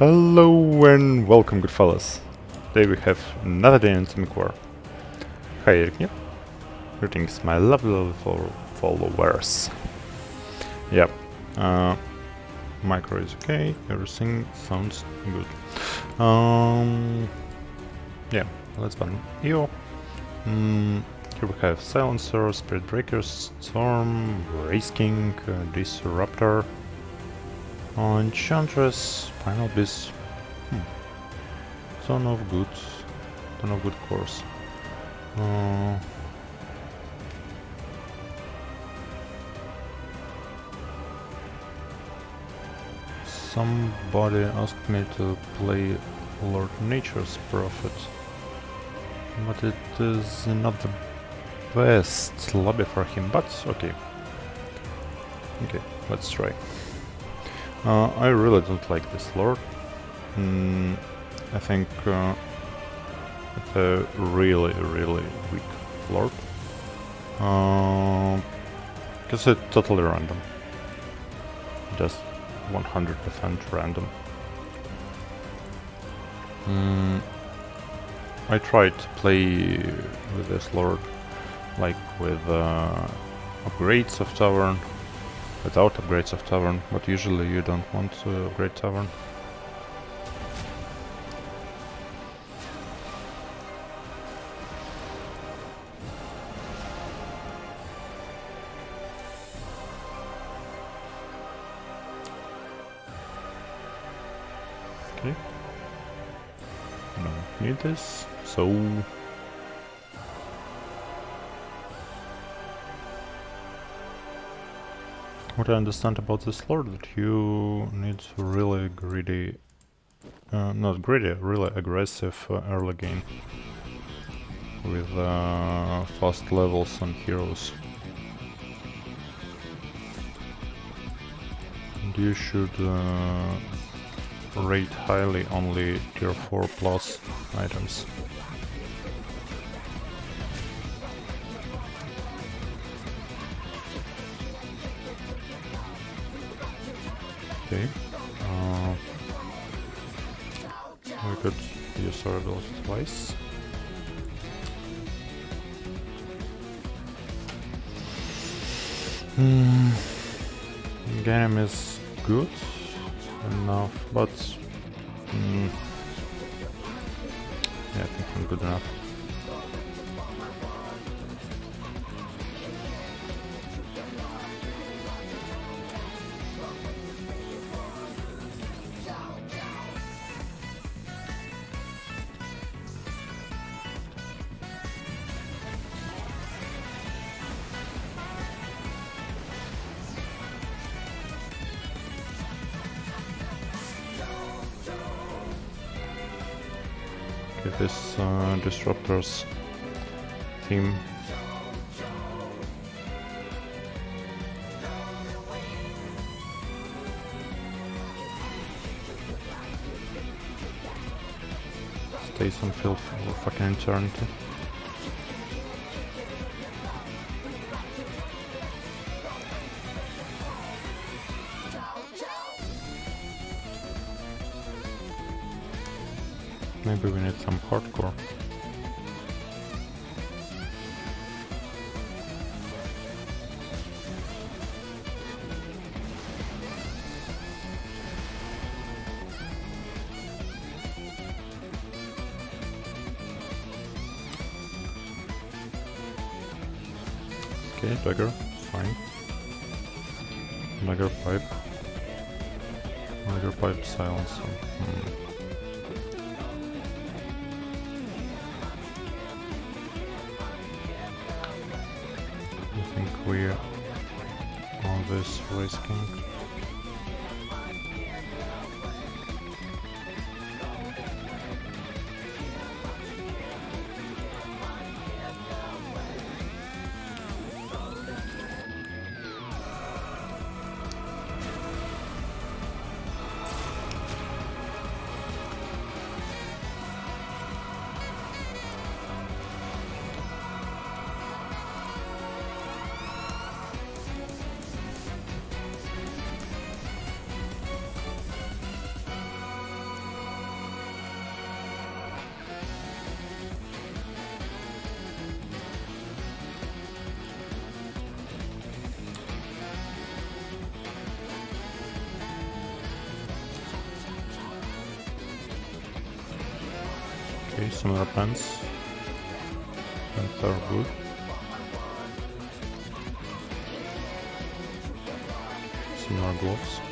Hello and welcome, good fellas. Today we have another day in Atomic War. Hi, Eric here. Greetings, my lovely followers. Yep, uh, micro is okay, everything sounds good. Um, yeah, let's run EO. Mm, here we have Silencer, Spirit Breakers, Storm, Wraith King, uh, Disruptor, Enchantress, Primal Beast. Hmm. Ton of good. Ton of good course. Uh, somebody asked me to play Lord Nature's Prophet. But it is not the best lobby for him, but okay. Okay, let's try. Uh, I really don't like this lord. Mm, I think uh, it's a really, really weak lord. Because it's totally random. Just 100% random. Mm, I tried to play with this lord like with uh, upgrades of Tavern without upgrades of Tavern, but usually you don't want to upgrade Tavern. Okay. Don't need this, so What I understand about this lord that you need really greedy, uh, not greedy, really aggressive uh, early game with uh, fast levels and heroes. And you should uh, rate highly only tier 4 plus items. Okay. Uh, we could use our ability twice. Hmm. Game is good enough, but mm, yeah, I think I'm good enough. Okay, this uh, disruptors theme. Stays on field for fucking eternity. Okay, dagger, fine. Dagger pipe. Dagger pipe silencer. Hmm. I think we're on this Wraith King. Okay, similar pants. Pants are good. Similar gloves.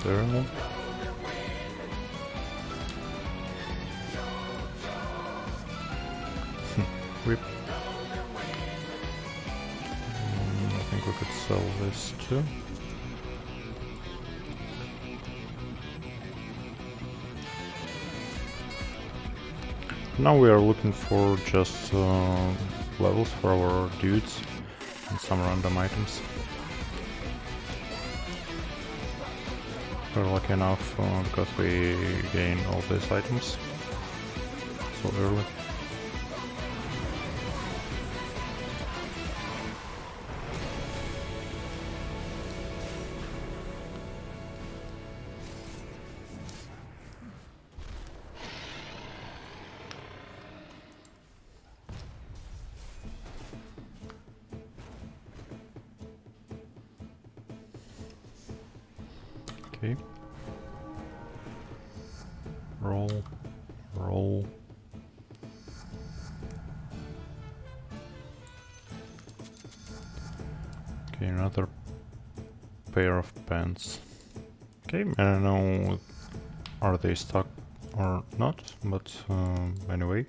Okay, there. Whip. Mm, I think we could sell this too. Now we are looking for just uh, levels for our dudes and some random items. We're lucky enough uh, because we gain all these items so early. Okay, I don't know are they stuck or not, but um, anyway.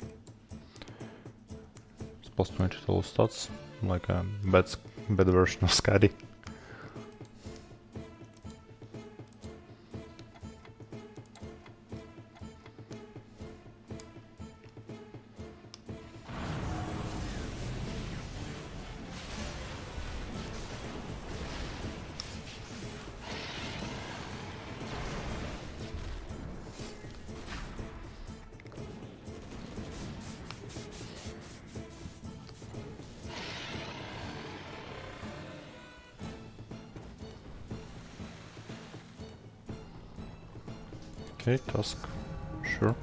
It's plus 20 total stats, like a bad, bad version of Skadi. Okay, task. Sure.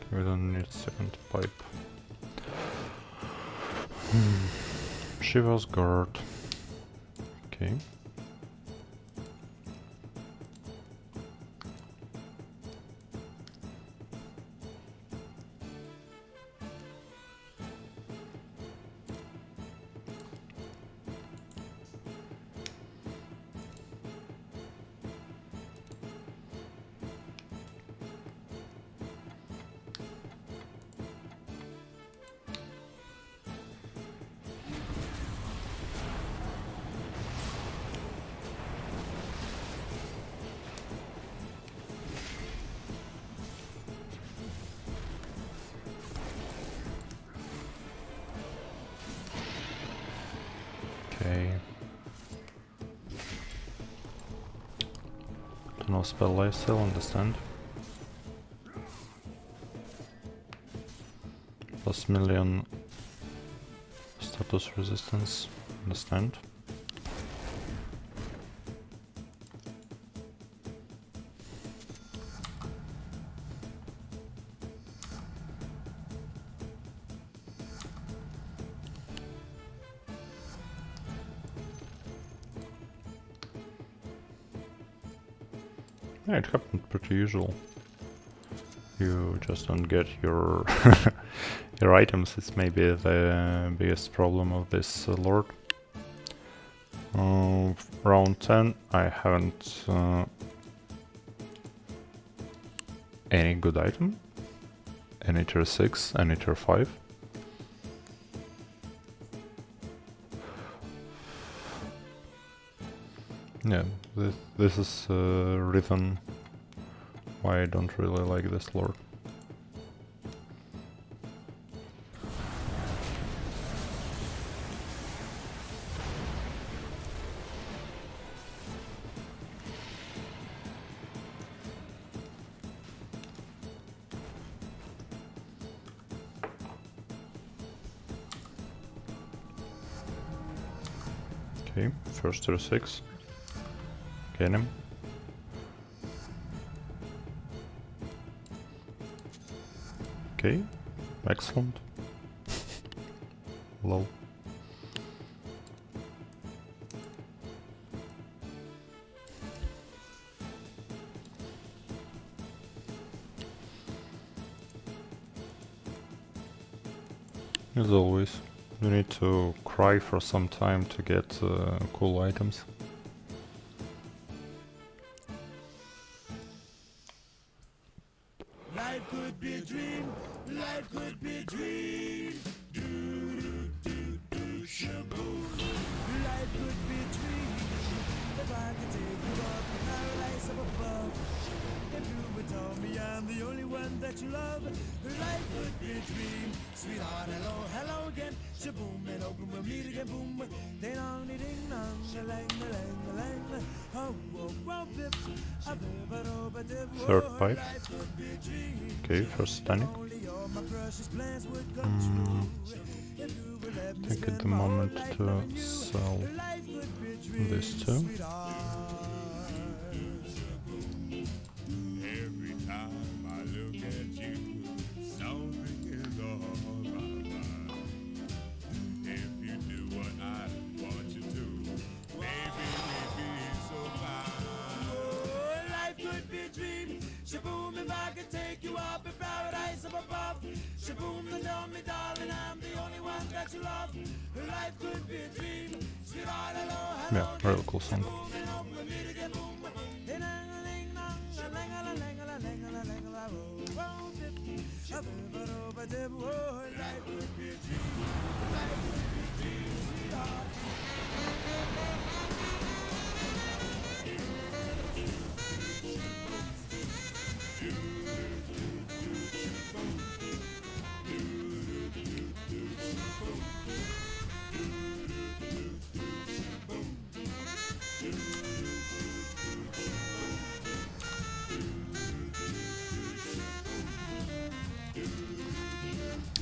Okay, we don't need second pipe. Hmm. Shiva's guard. Okay. Okay. No spell life still, understand. Plus million status resistance, understand. Usual. You just don't get your your items. It's maybe the biggest problem of this uh, lord. Uh, round 10, I haven't uh, any good item. Any tier 6, any tier 5. Yeah, this, this is uh, reason why I don't really like this lord. Okay, first to six. Get him. Okay, excellent. Low. As always, you need to cry for some time to get uh, cool items. dream. Sweetheart, hello, hello again. Shaboom and open, we'll meet again. Boom, ding dong, ding dong, lang, lang, lang. Oh, oh, oh, bip. Third pipe. Okay, first stunning. Mm. Take it a moment to sell this too. Yeah, really cool song.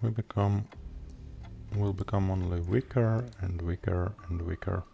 We become will become only weaker and weaker and weaker.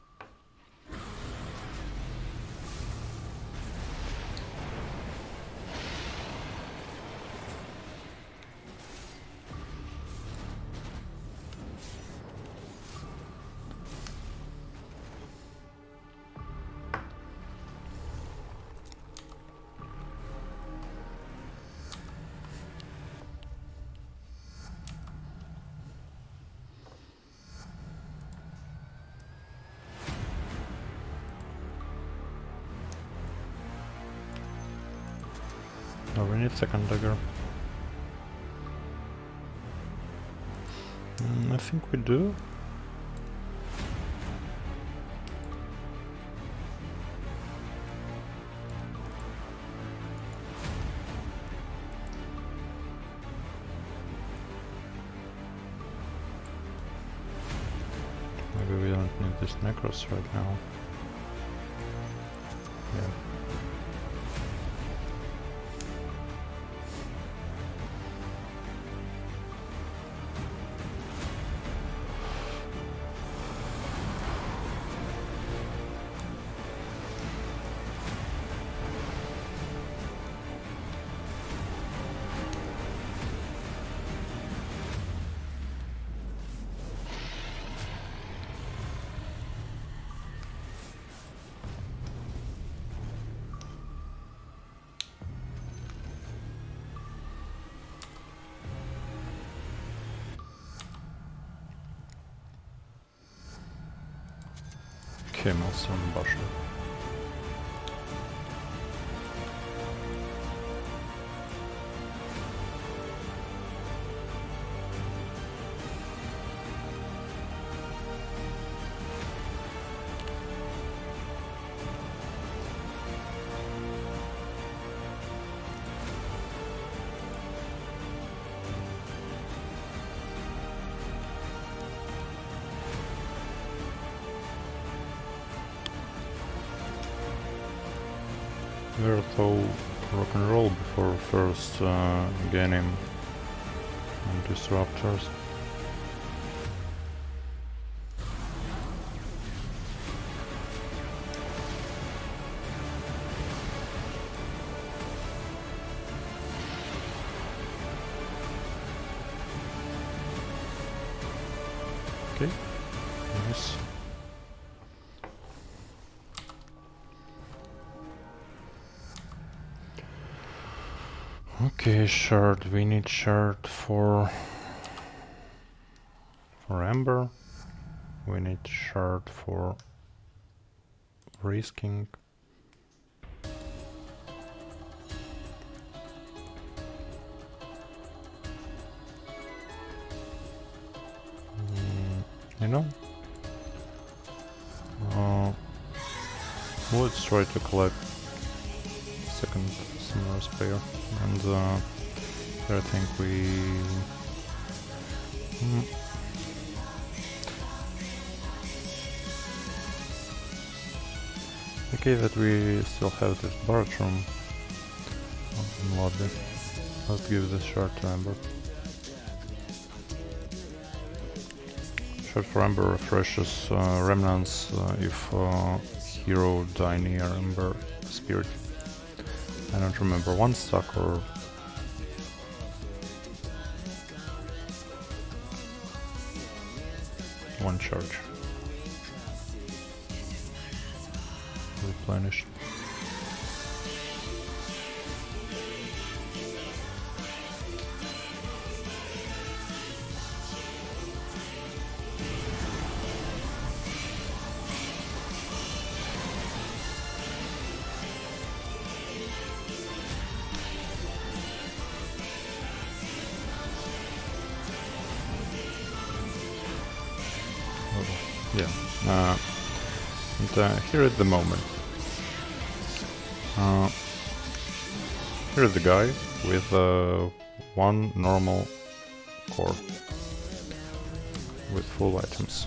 No, we need second dagger. Mm, I think we do. Maybe we don't need this necros right now. Siema, są basze. Virtual rock and roll before first uh, gaining disruptors. Okay, shirt. We need shirt for for Ember. We need shirt for Wraith King. Mm, you know? Uh, let's try to collect second similar spare and uh, I think we mm, okay that we still have this barge room. In lobby. Let's give this Ember shard for Ember refreshes uh, remnants uh, if uh, hero die near Ember spirit I don't remember one stock or one charge. Replenish. Yeah. Uh, and uh, here at the moment. Uh, here's the guy with uh, one normal core with full items.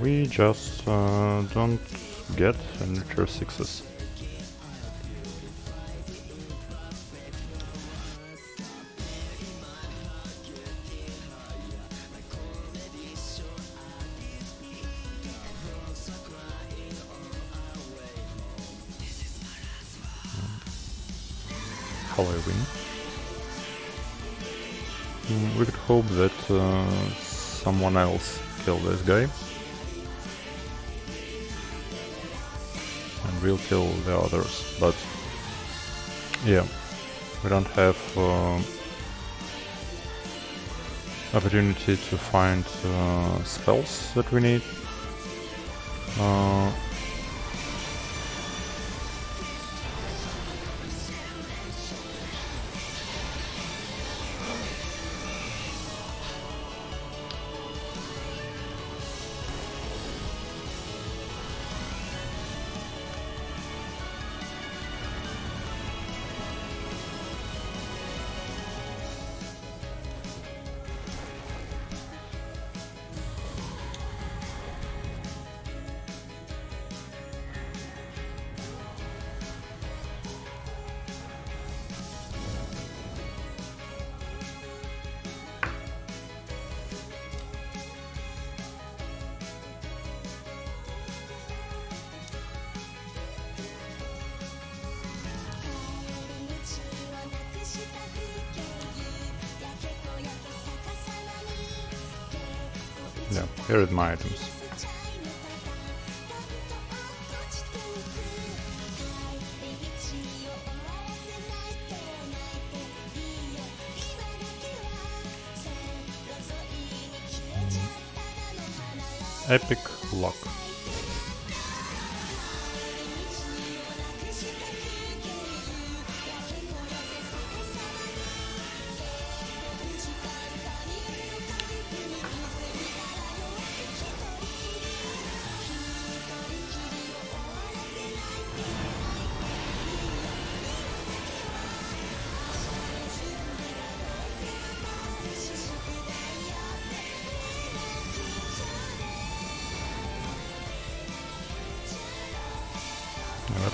We just uh, don't get any tier 6s. Hope that uh, someone else kill this guy. And we'll kill the others, but yeah, we don't have um opportunity to find uh, spells that we need. Uh, here are my items.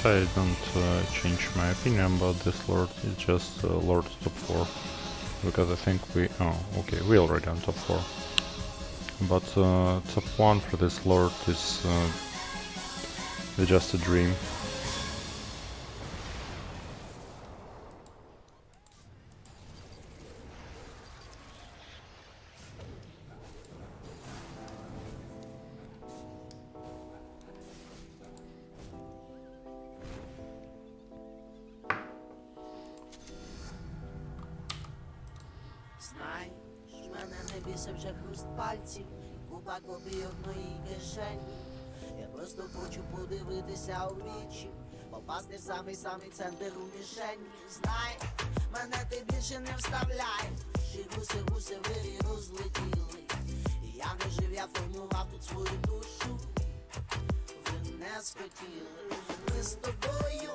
I don't uh, change my opinion about this lord, it's just uh, lord top 4. Because I think we... oh, okay, we already on top 4. But uh, top 1 for this lord is uh, just a dream. Мене вже хруст пальців, купа копійок в моїй кишені. Я просто хочу подивитися у вічі, попасти в самий самий центр у мішені. Знаєш, мене ти більше не вставляєш. Ще гуси, гуси вирі розлетіли. Я не жив, я формував тут свою душу. Ви не схотіли. Ми з тобою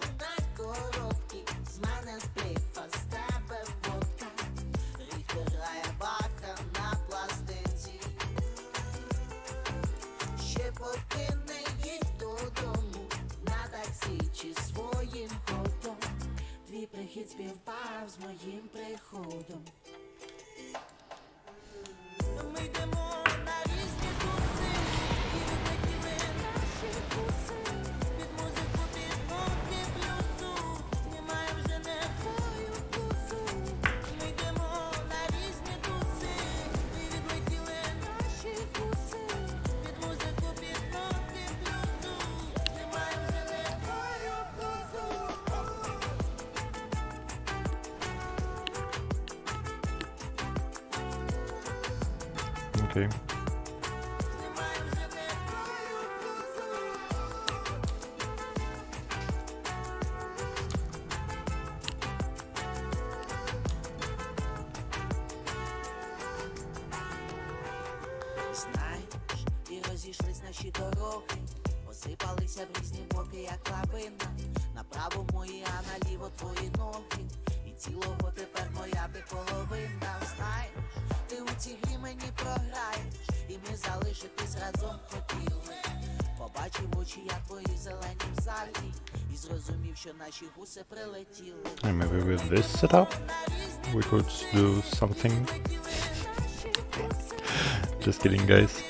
siempre. Не. Знаєш, і розійшлись наші дороги, посипалися в різні боки, як лавина. Направо мої, а наліво твої ноги. І цілого тепер моя ти половина. Знаєш, ти у цій грі мені програєш, і ми залишитись разом хотіли. Побачив очі, я твої зелені в залі, і зрозумів, що наші гуси прилетіли. And maybe with this setup we could do something. Just kidding guys.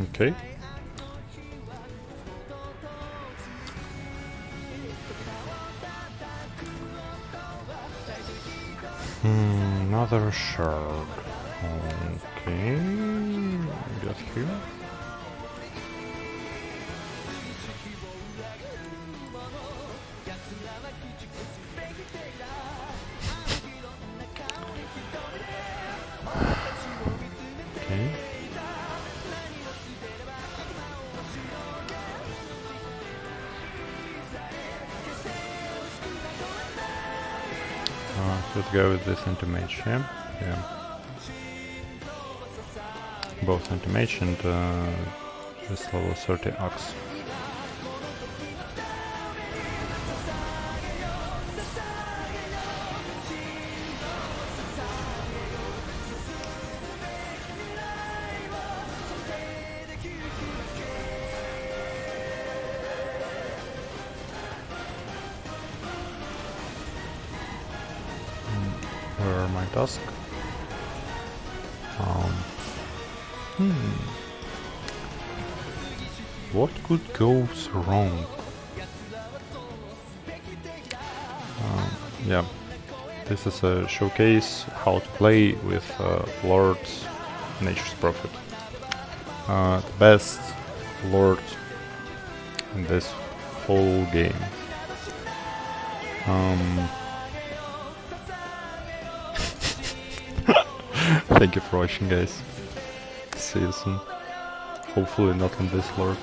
Okay. Hmm, another shark. Okay. Get here. Go with this anti-mage, yeah? Yeah. Both anti-mage and uh, this level 30 axe. Task? Um, hmm. What could go wrong? Um, yeah, this is a showcase how to play with uh, Nature's Prophet. Uh, the best lord in this whole game. Um, thank you for watching guys. See you soon. Hopefully not on this lord.